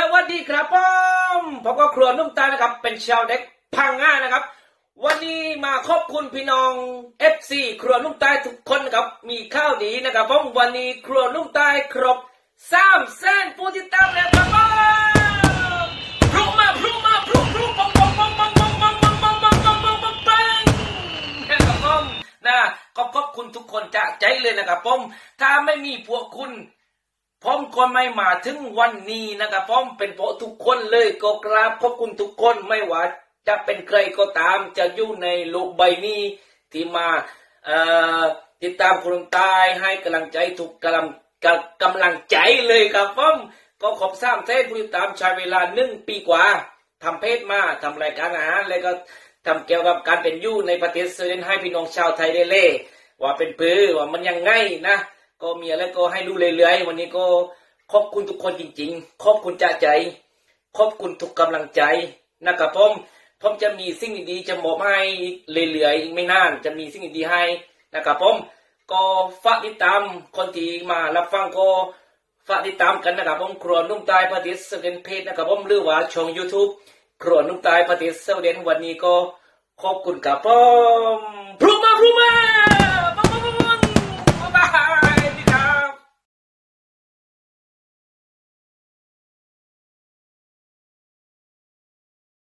สวัสดีครับผมผมก็ครัวนุ่มตานะครับ เป็นชาวเด็กพังง่านะครับ วันนี้มาขอบคุณพี่น้อง FC ครัวนุ่มใต้ทุกคนนะครับ มีข้าวดีนะครับผมวันนี้ครัวนุ่มใต้ครบสามแสนผู้ติดตามแล้วครับผมพรุ่งมาพรุ่งมาพรุ่งพรุ่งปังปังปังปังปังปังปังปังปังปังปังปังปังนะครับผมนะขอบขอบคุณทุกคนจากใจเลยนะครับผมถ้าไม่มีพวกคุณ ผมก็ไม่มาถึงวันนี้นะครับผมเป็นเพราะทุกคนเลยก็กราบขอบคุณทุกคนไม่ว่าจะเป็นใครก็ตามจะอยู่ในโลกใบนี้ที่มาติดตามคนตายให้กำลังใจทุกกำลังกำกำลังใจเลยครับผมก็ขอบสร้างเทศผู้ติดตามใช้เวลาหนึ่งปีกว่าทำเพจมาทำรายการอาหารแล้วก็ทำเกี่ยวกับการเป็นอยู่ในประเทศสวีเดนให้พี่น้องชาวไทยได้เล่ว่าเป็นปือว่ามันยังไงนะ ก็มีอะไรก็ให้ดูเรื่อยๆ วันนี้ก็ขอบคุณทุกคนจริง ๆ ขอบคุณจากใจ ขอบคุณทุกกำลังใจนะครับผมผมจะมีสิ่งดีๆจะมอบให้เรื่อยๆอีกไม่นาน จะมีสิ่งดีๆให้นะครับผมก็ฝากติดตามคนที่มารับฟังก็ฝากติดตามกันนะครับผมครัวนุ่มตายประเทศสวีเดนเพจนะครับผมหรือว่าช่อง YouTube ครัวนุ่มตายประเทศสวีเดนวันนี้ก็ขอบคุณครับผม